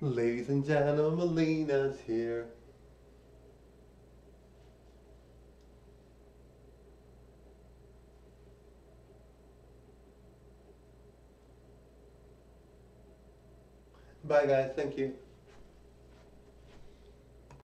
Ladies and gentlemen, Melina's here. Bye guys, thank you.